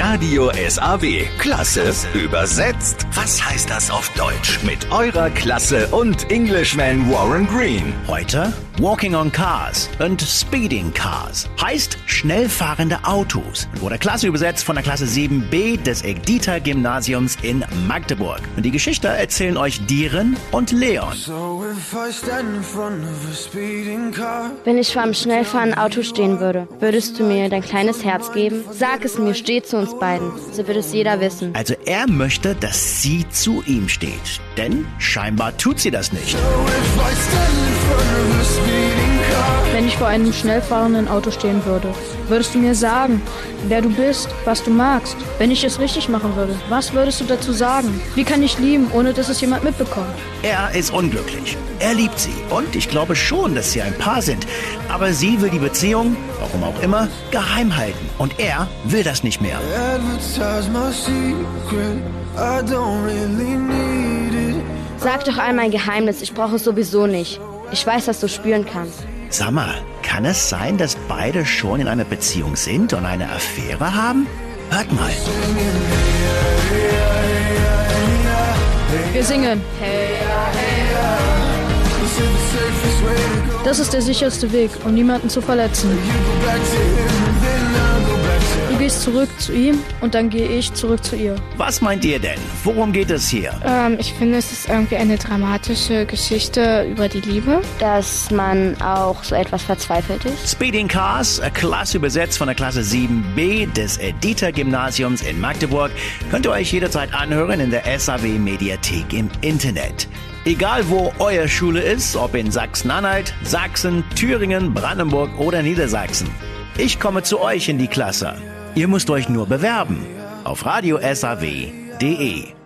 Radio SAW. Klasse übersetzt. Was heißt das auf Deutsch? Mit eurer Klasse und Englishman Warren Green. Heute Walking on Cars und Speeding Cars. Heißt schnell fahrende Autos. Und wurde Klasse übersetzt von der Klasse 7b des Edita Gymnasiums in Magdeburg. Und die Geschichte erzählen euch Dieren und Leon. Wenn ich vor einem schnellfahrenden Auto stehen würde, würdest du mir dein kleines Herz geben? Sag es mir, steh zu uns beiden. So wird es jeder wissen. Also er möchte, dass sie zu ihm steht. Denn scheinbar tut sie das nicht. Wenn ich vor einem schnell fahrenden Auto stehen würde, würdest du mir sagen, wer du bist, was du magst. Wenn ich es richtig machen würde, was würdest du dazu sagen? Wie kann ich lieben, ohne dass es jemand mitbekommt? Er ist unglücklich. Er liebt sie. Und ich glaube schon, dass sie ein Paar sind. Aber sie will die Beziehung, warum auch immer, geheim halten. Und er will das nicht mehr. Sag doch einmal ein Geheimnis, ich brauche es sowieso nicht. Ich weiß, dass du spüren kannst. Sag mal, kann es sein, dass beide schon in einer Beziehung sind und eine Affäre haben? Hört mal. Wir singen. Das ist der sicherste Weg, um niemanden zu verletzen. Zurück zu ihm und dann gehe ich zurück zu ihr. Was meint ihr denn? Worum geht es hier? Ähm, ich finde, es ist irgendwie eine dramatische Geschichte über die Liebe. Dass man auch so etwas verzweifelt ist. Speeding Cars, Klasse übersetzt von der Klasse 7b des Edita Gymnasiums in Magdeburg, könnt ihr euch jederzeit anhören in der SAW Mediathek im Internet. Egal wo euer Schule ist, ob in Sachsen-Anhalt, Sachsen, Thüringen, Brandenburg oder Niedersachsen. Ich komme zu euch in die Klasse. Ihr müsst euch nur bewerben auf radiosaw.de.